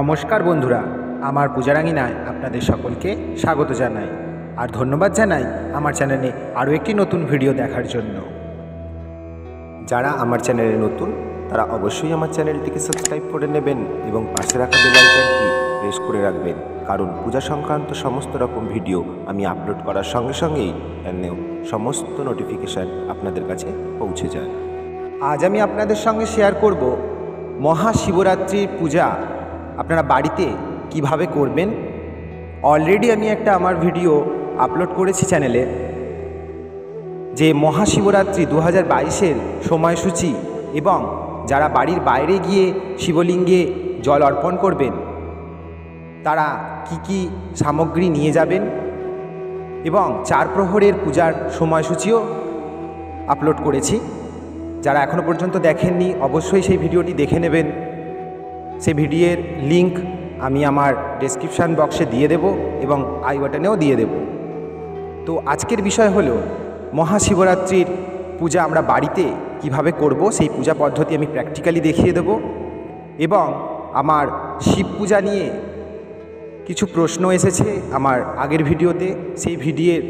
নমস্কার বন্ধুরা, আমার পূজারাঙিনায় আপনাদের সকলকে স্বাগত জানাই আর ধন্যবাদ জানাই আমার চ্যানেলে আরও একটি নতুন ভিডিও দেখার জন্য। যারা আমার চ্যানেলে নতুন, তারা অবশ্যই আমার চ্যানেলটিকে সাবস্ক্রাইব করে নেবেন এবং পাশে রাখা বেল আইকনটি প্রেস করে রাখবেন, কারণ পূজা সংক্রান্ত সমস্ত রকম ভিডিও আমি আপলোড করার সঙ্গে সঙ্গেই চ্যানেলেও সমস্ত নোটিফিকেশান আপনাদের কাছে পৌঁছে যায়। আজ আমি আপনাদের সঙ্গে শেয়ার করব মহাশিবরাত্রির পূজা আপনারা বাড়িতে কীভাবে করবেন? অলরেডি আমি একটা আমার ভিডিও আপলোড করেছি চ্যানেলে যে মহাশিবরাত্রি দু হাজার বাইশের সময়সূচি এবং যারা বাড়ির বাইরে গিয়ে শিবলিঙ্গে জল অর্পণ করবেন, তারা কি কি সামগ্রী নিয়ে যাবেন এবং চার প্রহরের পূজার সময়সূচিও আপলোড করেছি। যারা এখনও পর্যন্ত দেখেননি, অবশ্যই সেই ভিডিওটি দেখে নেবেন। সেই ভিডিওর লিংক আমি আমার ডেসক্রিপশান বক্সে দিয়ে দেব এবং আই বাটনেও দিয়ে দেব। তো আজকের বিষয় হলো, মহাশিবরাত্রির পূজা আমরা বাড়িতে কীভাবে করব সেই পূজা পদ্ধতি আমি প্র্যাকটিক্যালি দেখিয়ে দেব এবং আমার শিব পূজা নিয়ে কিছু প্রশ্ন এসেছে আমার আগের ভিডিওতে। সেই ভিডিওর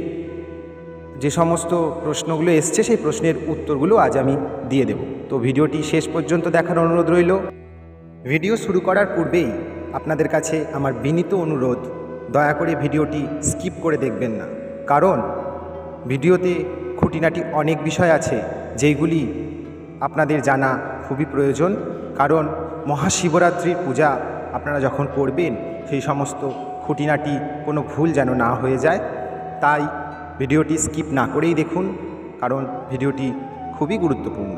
যে সমস্ত প্রশ্নগুলো এসছে, সেই প্রশ্নের উত্তরগুলো আজ আমি দিয়ে দেব। তো ভিডিওটি শেষ পর্যন্ত দেখার অনুরোধ রইল। ভিডিও শুরু করার পূর্বেই আপনাদের কাছে আমার বিনীত অনুরোধ, দয়া করে ভিডিওটি স্কিপ করে দেখবেন না। কারণ ভিডিওতে খুঁটিনাটি অনেক বিষয় আছে যেইগুলি আপনাদের জানা খুবই প্রয়োজন। কারণ মহাশিবরাত্রির পূজা আপনারা যখন করবেন, সেই সমস্ত খুঁটিনাটি কোনো ভুল যেন না হয়ে যায়। তাই ভিডিওটি স্কিপ না করেই দেখুন, কারণ ভিডিওটি খুবই গুরুত্বপূর্ণ।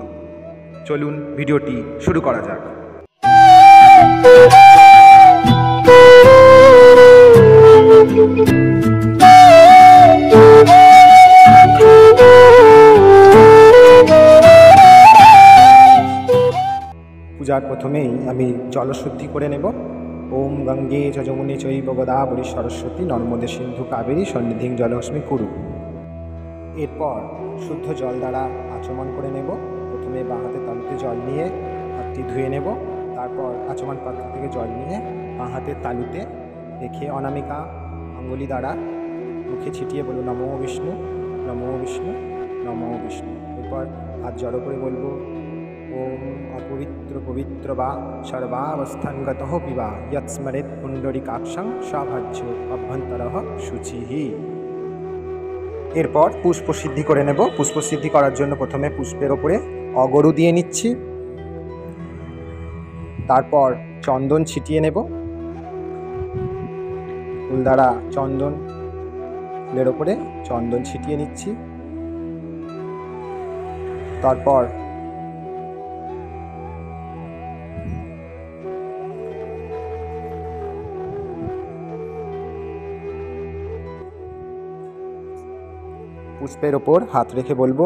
চলুন ভিডিওটি শুরু করা যাক। পূজার প্রথমেই আমি জলশুদ্ধি করে নেব। ওম গঙ্গে যমুনে চৈব গোদাবরী সরস্বতী নর্মদে সিন্ধু কাবেরী সন্নিধিং জলহস্মি কুরু। এরপর শুদ্ধ জল দ্বারা আচমন করে নেব। প্রথমে বাঁ হাতে তালুতে জল নিয়ে হাতটি ধুয়ে নেব। তারপর আচমন পাত্র থেকে জল নিয়ে বাঁ হাতের তালুতে রেখে অনামিকা আঙ্গুলি দ্বারা মুখে ছিটিয়ে বলব নমো বিষ্ণু নমো বিষ্ণু নমো বিষ্ণু। এরপর হাত জড়ো করে বলব ওম অপবিত্র পবিত্র বা সর্বাবস্থানগত পিবা ইয়ৎস্মরেত পুণ্ডরিকাক্ষং সভাজ্য অভ্যন্তর শুচিহি এরপর পুষ্প সিদ্ধি করে নেব। পুষ্প সিদ্ধি করার জন্য প্রথমে পুষ্পের ওপরে অগরু দিয়ে নিচ্ছি। তারপর চন্দন ছিটিয়ে নেব। ফুল দ্বারা চন্দন, ফুলের ওপরে চন্দন ছিটিয়ে নিচ্ছি। তারপর পুষ্পের ওপর হাত রেখে বলব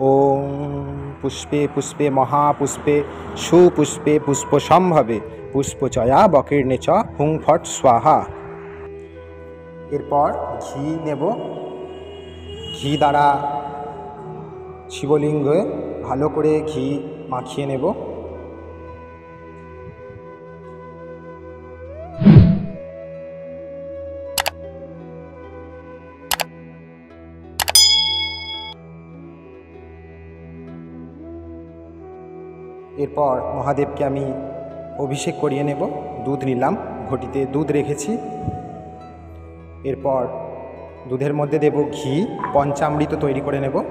ওম পুষ্পে পুষ্পে মহাপুষ্পে সুপুষ্পে পুষ্প সম্ভবে পুষ্পচয়া বকীর্ণে চ হুং ফট স্বাহা। এরপর ঘি নেব। ঘি দ্বারা শিবলিঙ্গ ভালো করে ঘি মাখিয়ে নেব। এরপর মহাদেবকে আমি অভিষেক করিয়ে নেব। দুধ নিলাম, ঘটিতে দুধ রেখেছি। এরপর দুধের মধ্যে দেব ঘি, পঞ্চামৃত তৈরি করে নেব।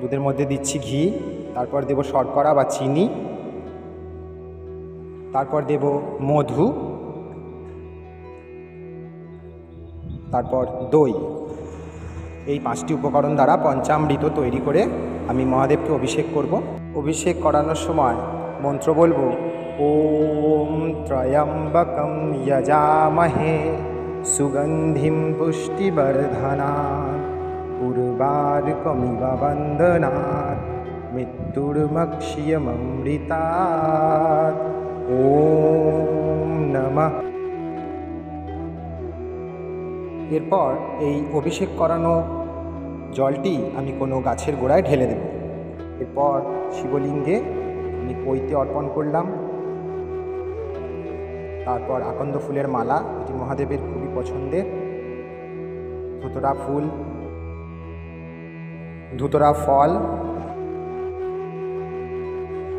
দুধের মধ্যে দিচ্ছি ঘি, তারপর দেব শর্করা বা চিনি। তারপর দেব মধু। তারপর দই। এই পাঁচটি উপকরণ দ্বারা পঞ্চামৃত তৈরি করে আমি মহাদেবকে অভিষেক করব। অভিষেক করানোর সময় মন্ত্র বলব, ওম ত্রয়ম্বকম যজামহে সুগন্ধিম পুষ্টিবর্ধনা উর্বারকমিব বন্দনাৎ মৃত্যুর্মক্ষিয়মৃতাৎ ওম নমঃ। এরপর এই অভিষেক করানো জলটি আমি কোনো গাছের গোড়ায় ঢেলে দেব। এরপর শিবলিঙ্গে আমি পৈতে অর্পণ করলাম। তারপর আকন্দ ফুলের মালা, এটি মহাদেবের খুবই পছন্দের। ধুতরা ফুল, ধুতরা ফল।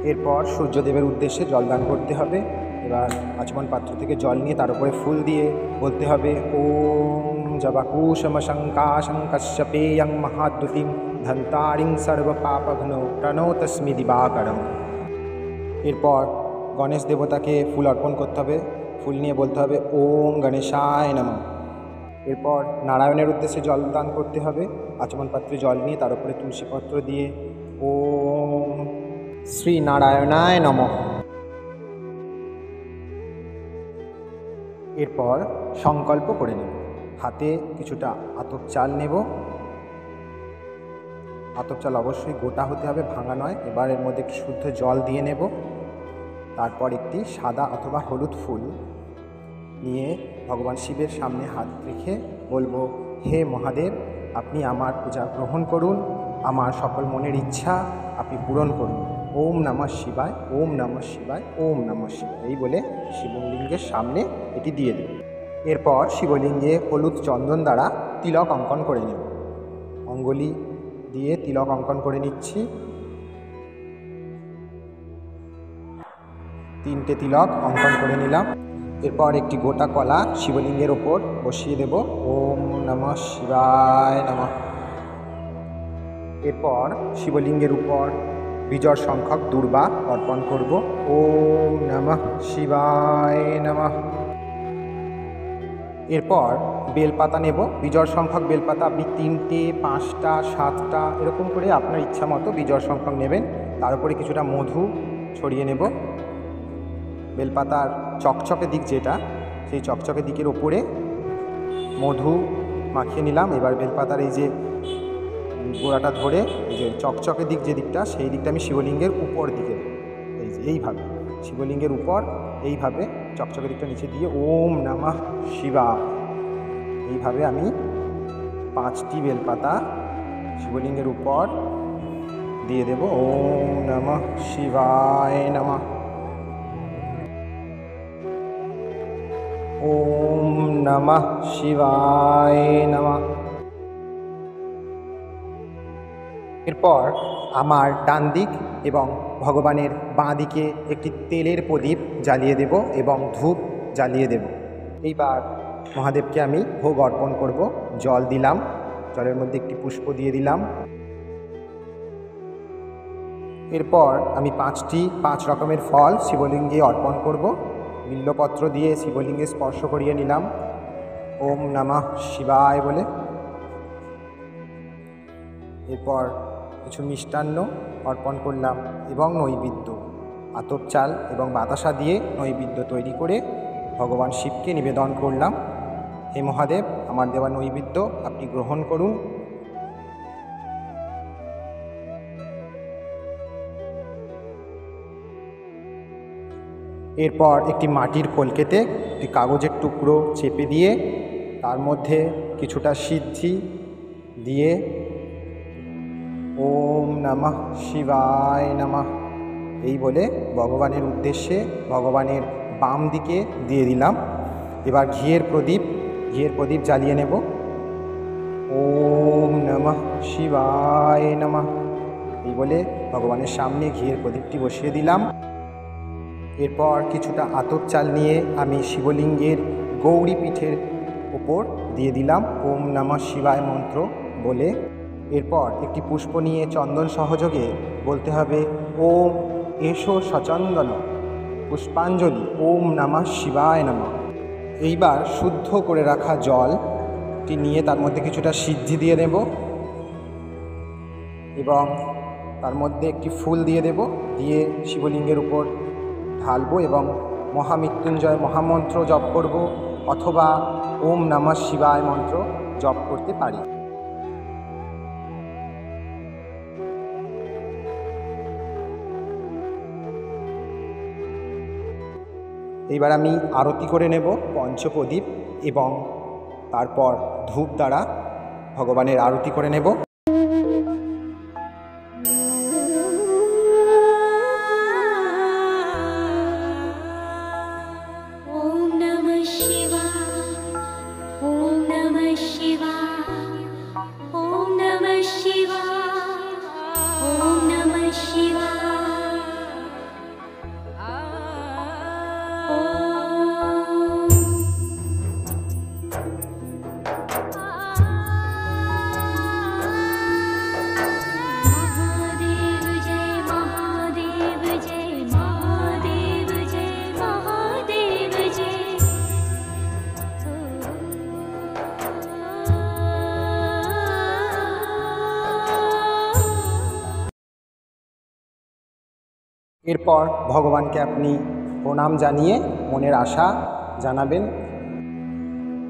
এরপর সূর্যদেবের উদ্দেশ্যে জলদান করতে হবে। এবার আচমন পাত্র থেকে জল নিয়ে তার উপরে ফুল দিয়ে বলতে হবে, ওম জবাকুশমশঙ্কাশং কশ্যপেয়ং মহাদ্যুতিম। ধন্তারিং সর্ব পাপঘ্ন প্রণো তস্মি দিবাকরম এরপর গণেশ দেবতাকে ফুল অর্পণ করতে হবে। ফুল নিয়ে বলতে হবে, ওম গণেশায় নম। এরপর নারায়ণের উদ্দেশ্যে জল দান করতে হবে। আচমন পাত্রে জল নিয়ে তার উপরে তুলসীপত্র দিয়ে, ওম শ্রী নারায়ণায় নম। এরপর সংকল্প করে নেব। হাতে কিছুটা আতপ চাল নেব। আতপ চাল অবশ্যই গোটা হতে হবে, ভাঙা নয়। এবার এর মধ্যে একটু শুদ্ধ জল দিয়ে নেব। তারপর একটি সাদা অথবা হলুদ ফুল নিয়ে ভগবান শিবের সামনে হাত রেখে বলব, হে মহাদেব, আপনি আমার পূজা গ্রহণ করুন। আমার সকল মনের ইচ্ছা আপনি পূরণ করুন। ওম নমঃ শিবায়, ওম নমঃ শিবায়, ওম নমঃ শিবায়। এই বলে শিবলিঙ্গের সামনে এটি দিয়ে দেব। এরপর শিবলিঙ্গে হলুদ চন্দন দ্বারা তিলক অঙ্কন করে নেব। অঙ্গুলি দিয়ে তিলক অঙ্কন করে নিচ্ছি। তিনটে তিলক অঙ্কন করে নিলাম। এরপর একটি গোটা কলা শিবলিঙ্গের ওপর বসিয়ে দেব। ওম নমঃ শিবায় নমঃ। এরপর শিবলিঙ্গের উপর বিজয় সংখ্যক দুর্বা অর্পণ করব। ওম নমঃ শিবায় নমঃ। এরপর বেলপাতা নেব। বিজয় সংখ্যক বেলপাতা আপনি তিনটে, পাঁচটা, সাতটা, এরকম করে আপনার ইচ্ছা মতো বিজয় সংখ্যক নেবেন। তার উপরে কিছুটা মধু ছড়িয়ে নেব। বেলপাতার চকচকে দিক যেটা, সেই চকচকে দিকের ওপরে মধু মাখিয়ে নিলাম। এবার বেলপাতার এই যে গোড়াটা ধরে, এই যে চকচকে দিক যে দিকটা, সেই দিকটা আমি শিবলিঙ্গের উপর দিকে এইভাবে। শিবলিঙ্গের উপর এইভাবে চকচকে দিকটা নিচে দিয়ে ওম নমঃ শিবা। এইভাবে আমি পাঁচটি বেলপাতা শিবলিঙ্গের উপর দিয়ে দেব। ওম নমঃ শিবায় নমঃ। ওম নমঃ শিবায় নমঃ। এরপর আমার ডান দিক এবং ভগবানের বাঁ দিকে একটি তেলের প্রদীপ জ্বালিয়ে দেব এবং ধূপ জ্বালিয়ে দেব। এইবার মহাদেবকে আমি ভোগ অর্পণ করব। জল দিলাম, জলের মধ্যে একটি পুষ্প দিয়ে দিলাম। এরপর আমি পাঁচটি, পাঁচ রকমের ফল শিবলিঙ্গে অর্পণ করব। বিল্লপত্র দিয়ে শিবলিঙ্গে স্পর্শ করিয়ে নিলাম। ওম নমঃ শিবায় বলে। এরপর কিছু মিষ্টান্ন অর্পণ করলাম এবং নৈবেদ্য, আতপ চাল এবং বাতাসা দিয়ে নৈবেদ্য তৈরি করে ভগবান শিবকে নিবেদন করলাম। হে মহাদেব, আমার দেওয়া নৈবেদ্য আপনি গ্রহণ করুন। এরপর একটি মাটির কলকেতে একটি কাগজের টুকরো চেপে দিয়ে তার মধ্যে কিছুটা সিদ্ধি দিয়ে ওম নমঃ শিবায় নমঃ। এই বলে ভগবানের উদ্দেশ্যে ভগবানের বাম দিকে দিয়ে দিলাম। এবার ঘিয়ের প্রদীপ ঘিয়ের প্রদীপ জ্বালিয়ে নেব। ওম নমঃ শিবায় নমঃ। এই বলে ভগবানের সামনে ঘিয়ের প্রদীপটি বসিয়ে দিলাম। এরপর কিছুটা আতপ চাল নিয়ে আমি শিবলিঙ্গের গৌরী পীঠের ওপর দিয়ে দিলাম। ওম নমঃ শিবায় মন্ত্র বলে এরপর একটি পুষ্প নিয়ে চন্দন সহযোগে বলতে হবে, ওম এসো সচন্দন, পুষ্পাঞ্জলি, ওম নামা শিবায় নমঃ। এইবার শুদ্ধ করে রাখা জলটি নিয়ে তার মধ্যে কিছুটা সিদ্ধি দিয়ে দেব এবং তার মধ্যে একটি ফুল দিয়ে দেব, দিয়ে শিবলিঙ্গের উপর ঢালবো এবং মহামৃত্যুঞ্জয় মহামন্ত্র জপ করব অথবা ওম নামা শিবায় মন্ত্র জপ করতে পারি। এইবার আমি আরতি করে নেব পঞ্চপ্রদীপ এবং তারপর ধূপ দ্বারা ভগবানের আরতি করে নেব। এরপর ভগবানকে আপনি প্রণাম জানিয়ে মনের আশা জানাবেন।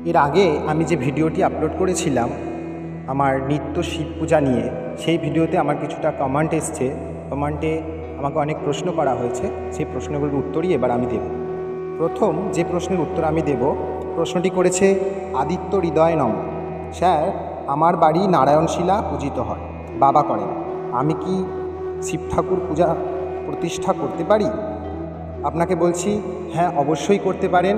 এর আগে আমি যে ভিডিওটি আপলোড করেছিলাম, আমার নিত্য শিব পূজা নিয়ে, সেই ভিডিওতে আমার কিছুটা কমেন্ট এসছে। কমেন্টে আমাকে অনেক প্রশ্ন করা হয়েছে, সেই প্রশ্নগুলোর উত্তরই এবার আমি দেব। প্রথম যে প্রশ্নের উত্তর আমি দেব, প্রশ্নটি করেছে, আদিত্য হৃদয় নম। স্যার, আমার বাড়ি নারায়ণশিলা পূজিত হয়। বাবা করেন। আমি কি শিব ঠাকুর পূজা প্রতিষ্ঠা করতে পারি? আপনাকে বলছি হ্যাঁ অবশ্যই করতে পারেন।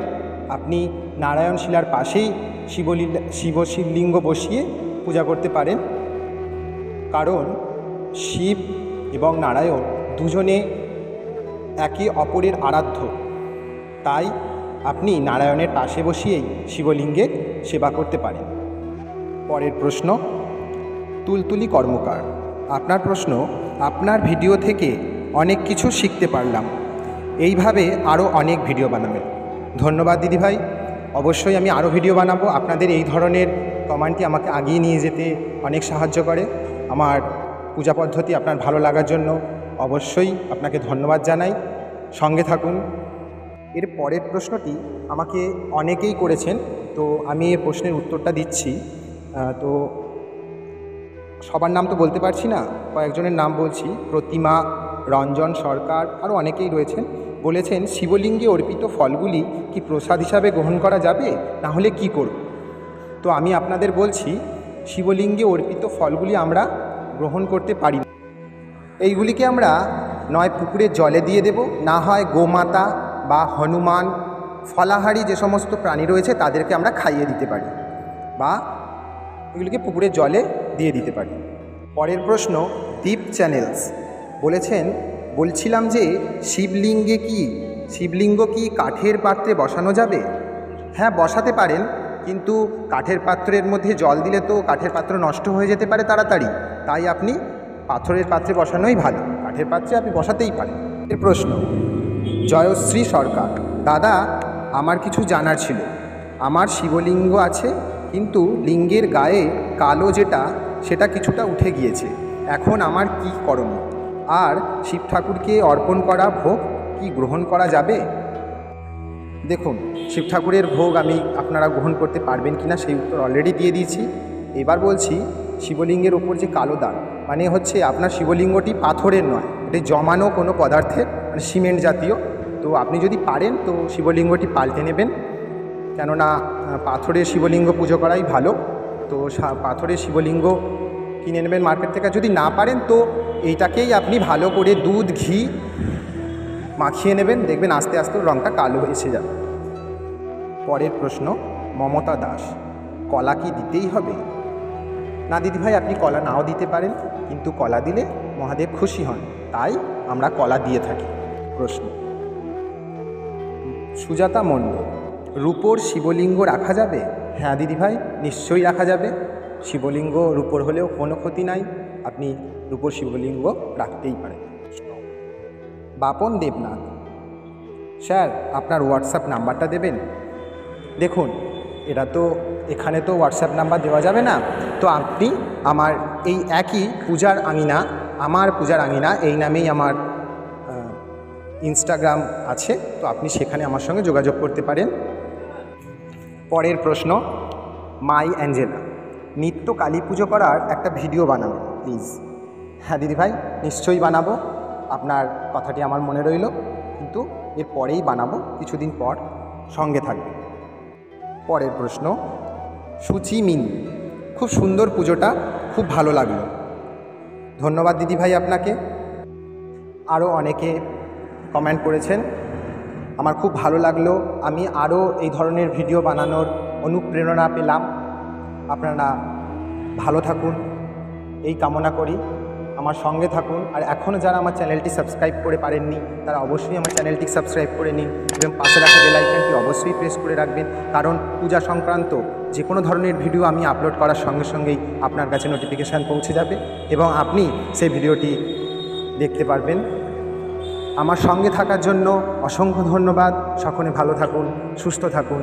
আপনি নারায়ণ শিলার পাশেই শিবলীলা, শিব শিবলিঙ্গ বসিয়ে পূজা করতে পারেন। কারণ শিব এবং নারায়ণ দুজনে একে অপরের আরাধ্য। তাই আপনি নারায়ণের পাশে বসিয়েই শিবলিঙ্গের সেবা করতে পারেন। পরের প্রশ্ন, তুলতুলি কর্মকার। আপনার প্রশ্ন, আপনার ভিডিও থেকে অনেক কিছু শিখতে পারলাম। এইভাবে আরও অনেক ভিডিও বানাবেন ধন্যবাদ দিদিভাই অবশ্যই আমি আরও ভিডিও বানাবো। আপনাদের এই ধরনের কমেন্টটি আমাকে আগিয়ে নিয়ে যেতে অনেক সাহায্য করে। আমার পূজা পদ্ধতি আপনার ভালো লাগার জন্য অবশ্যই আপনাকে ধন্যবাদ জানাই। সঙ্গে থাকুন। এর পরের প্রশ্নটি আমাকে অনেকেই করেছেন, তো আমি এ প্রশ্নের উত্তরটা দিচ্ছি। তো সবার নাম তো বলতে পারছি না, কয়েকজনের নাম বলছি। প্রতিমা রঞ্জন সরকার আরও অনেকেই রয়েছেন, বলেছেন শিবলিঙ্গে অর্পিত ফলগুলি কি প্রসাদ হিসাবে গ্রহণ করা যাবে? না হলে কি করব? তো আমি আপনাদের বলছি, শিবলিঙ্গে অর্পিত ফলগুলি আমরা গ্রহণ করতে পারি না। এইগুলিকে আমরা নয় পুকুরে জলে দিয়ে দেব, না হয় গোমাতা বা হনুমান, ফলাহারি যে সমস্ত প্রাণী রয়েছে তাদেরকে আমরা খাইয়ে দিতে পারি বা এগুলিকে পুকুরের জলে দিয়ে দিতে পারি। পরের প্রশ্ন, দীপ চ্যানেলস। বলেছেন, বলছিলাম যে শিবলিঙ্গে কি, শিবলিঙ্গ কি কাঠের পাত্রে বসানো যাবে? হ্যাঁ বসাতে পারেন, কিন্তু কাঠের পাত্রের মধ্যে জল দিলে তো কাঠের পাত্র নষ্ট হয়ে যেতে পারে তাড়াতাড়ি। তাই আপনি পাথরের পাত্রে বসানোই ভালো। কাঠের পাত্রে আপনি বসাতেই পারেন। এর প্রশ্ন, জয়শ্রী সরকার, দাদা, আমার কিছু জানার ছিল। আমার শিবলিঙ্গ আছে, কিন্তু লিঙ্গের গায়ে কালো যেটা, সেটা কিছুটা উঠে গিয়েছে। এখন আমার কি করণীয়? আর শিব ঠাকুরকে অর্পণ করা ভোগ কি গ্রহণ করা যাবে? দেখুন, শিব ঠাকুরের ভোগ আমি আপনারা গ্রহণ করতে পারবেন কি না সেই উত্তর অলরেডি দিয়ে দিয়েছি। এবার বলছি, শিবলিঙ্গের ওপর যে কালো দাগ মানে হচ্ছে আপনার শিবলিঙ্গটি পাথরের নয়, এটি জমানো কোনো পদার্থের মানে সিমেন্ট জাতীয়। তো আপনি যদি পারেন, তো শিবলিঙ্গটি পাল্টে নেবেন। কেননা পাথরের শিবলিঙ্গ পুজো করাই ভালো। তো পাথরের শিবলিঙ্গ কিনে নেবেন মার্কেট থেকে। যদি না পারেন তো এইটাকেই আপনি ভালো করে দুধ, ঘি মাখিয়ে নেবেন। দেখবেন আস্তে আস্তে রঙটা কালো এসে যাবে। পরের প্রশ্ন, মমতা দাস, কলা কি দিতেই হবে? না দিদিভাই আপনি কলা নাও দিতে পারেন, কিন্তু কলা দিলে মহাদেব খুশি হন। তাই আমরা কলা দিয়ে থাকি। প্রশ্ন, সুজাতা মণ্ডল, রূপোর শিবলিঙ্গ রাখা যাবে? হ্যাঁ দিদিভাই নিশ্চয়ই রাখা যাবে। শিবলিঙ্গ রূপোর হলেও কোনো ক্ষতি নাই। আপনি রূপোর শিবলিঙ্গ রাখতেই পারেন। বাপন দেবনাথ। স্যার, আপনার হোয়াটসঅ্যাপ নাম্বারটা দেবেন? দেখুন এটা তো, এখানে তো হোয়াটসঅ্যাপ নাম্বার দেওয়া যাবে না। তো আপনি আমার এই একই পূজার আঙিনা, আমার পূজার আঙিনা, এই নামেই আমার ইনস্টাগ্রাম আছে। তো আপনি সেখানে আমার সঙ্গে যোগাযোগ করতে পারেন। পরের প্রশ্ন, মাই অ্যাঞ্জেলা। নিত্য কালী পুজো করার একটা ভিডিও বানাবো প্লিজ হ্যাঁ দিদিভাই, নিশ্চয়ই বানাবো। আপনার কথাটি আমার মনে রইল, কিন্তু এর পরেই বানাবো, কিছুদিন পর সঙ্গে থাকবে। পরের প্রশ্ন, সুচি মিন, খুব সুন্দর পুজোটা, খুব ভালো লাগল। ধন্যবাদ দিদিভাই আপনাকে। আরও অনেকে কমেন্ট করেছেন, আমার খুব ভালো লাগল, আমি আরও এই ধরনের ভিডিও বানানোর অনুপ্রেরণা পেলাম। আপনারা ভালো থাকুন, এই কামনা করি। আমার সঙ্গে থাকুন, আর এখনও যারা আমার চ্যানেলটি সাবস্ক্রাইব করে পারেননি, তারা অবশ্যই আমার চ্যানেলটি সাবস্ক্রাইব করে নিন এবং পাশে রাখা বেল আইকনটি অবশ্যই প্রেস করে রাখবেন। কারণ পূজা সংক্রান্ত যে কোনো ধরনের ভিডিও আমি আপলোড করার সঙ্গে সঙ্গেই আপনার কাছে নোটিফিকেশান পৌঁছে যাবে এবং আপনি সেই ভিডিওটি দেখতে পারবেন। আমার সঙ্গে থাকার জন্য অসংখ্য ধন্যবাদ। সকলে ভালো থাকুন, সুস্থ থাকুন।